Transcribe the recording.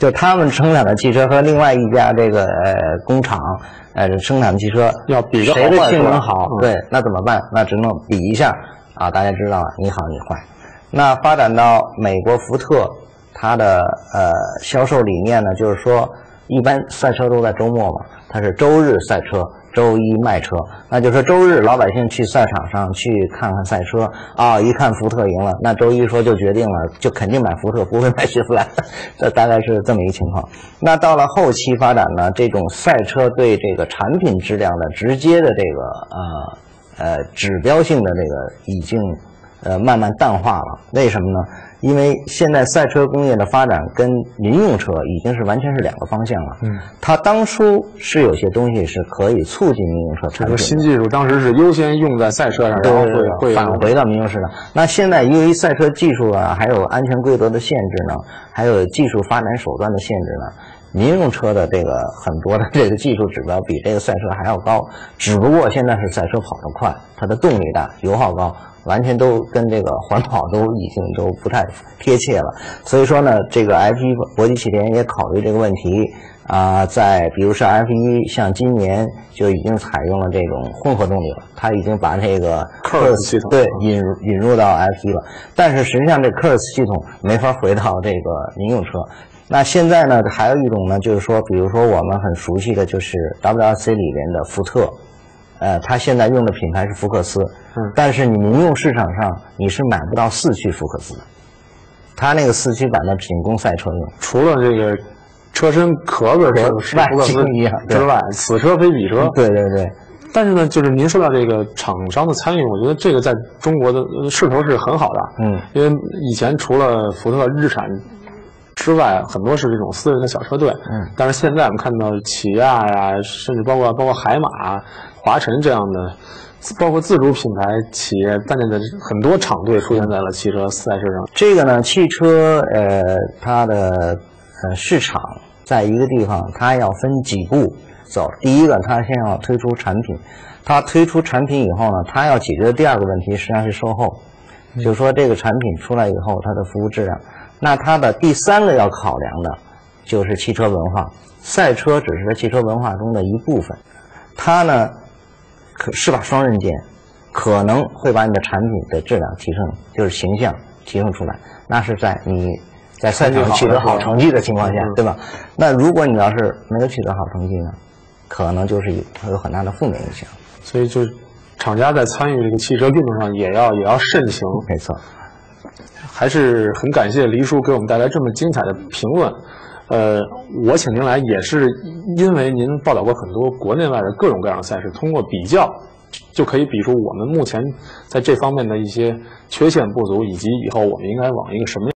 就他们生产的汽车和另外一家这个呃工厂呃生产的汽车要比个谁的性能好，嗯对，那怎么办？那只能比一下啊，大家知道你好你坏。那发展到美国福特，它的呃销售理念呢，就是说一般赛车都在周末嘛，它是周日赛车。周一卖车，那就是周日老百姓去赛场上去看看赛车。啊，一看福特赢了，那周一说就决定了，就肯定买福特，不会买雪佛兰，这 大概是这么一个情况。那到了后期发展呢，这种赛车对这个产品质量的直接的这个呃呃指标性的这个已经呃慢慢淡化了。为什么呢？因为现在赛车工业的发展跟民用车已经是完全是两个方向了。嗯，它当初是有些东西是可以促进民用车产这个品。新技术当时是优先用在赛车上，然后会会返回到民用市场。那现在由于赛车技术啊，还有安全规则的限制呢，还有技术发展手段的限制呢，民用车的这个很多的这个技术指标比这个赛车还要高。只不过现在是赛车跑得快，它的动力大，油耗高。完全都跟这个环保都已经都不太贴切了，所以说呢，这个 F 一国际汽联也考虑这个问题啊、在比如说 F 一，像今年就已经采用了这种混合动力了，它已经把这个 Curve 系统对引入引入到 F 一了，但是实际上这 Curve 系统没法回到这个民用车。那现在呢，还有一种呢，就是说，比如说我们很熟悉的就是 WRC 里边的福特，呃，它现在用的品牌是福克斯，嗯但是你民用市场上你是买不到四驱福克斯的，它那个四驱版的仅供赛车用。除了这个车身壳子是福克斯形一样之外，此车非彼车。对对对，但是呢，就是您说到这个厂商的参与，我觉得这个在中国的呃势头是很好的。嗯，因为以前除了福特日产之外，很多是这种私人的小车队。嗯，但是现在我们看到起亚呀，甚至包括包括海马、华晨这样的，包括自主品牌企业在内的很多厂队出现在了汽车赛事上。这个呢，汽车呃，它的呃市场在一个地方，它要分几步走。第一个，它先要推出产品，它推出产品以后呢，它要解决的第二个问题实际上是售后，就是说这个产品出来以后，它的服务质量。那它的第三个要考量的就是汽车文化，赛车只是汽车文化中的一部分，它呢可是把双刃剑，可能会把你的产品的质量提升，就是形象提升出来。那是在你在赛场取得好成绩的情况下嗯，对吧？那如果你要是没有取得好成绩呢，可能就是有会有很大的负面影响。所以就厂家在参与这个汽车运动上也要也要慎行。没错，还是很感谢黎叔给我们带来这么精彩的评论。呃，我请您来也是因为您报道过很多国内外的各种各样的赛事，通过比较就可以比出我们目前在这方面的一些缺陷不足，以及以后我们应该往一个什么。